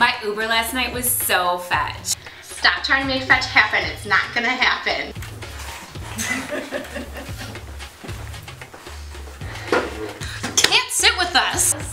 My Uber last night was so fetch. Stop trying to make fetch happen. It's not gonna happen. Can't sit with us.